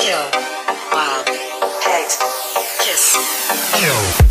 kill, hate, kiss, kill.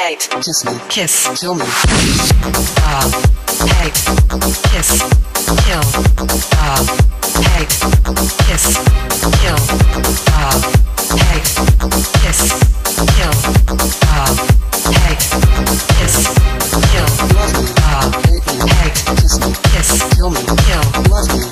hate, Kiss me, kiss, kill me, uh, love, hate, kiss, kill, uh, love, hate, kiss, kill, uh, love, hate, kiss, kill, love, hate, kiss, kill, love me, love, hate hate, kiss me, kiss, kill me, kill, love me,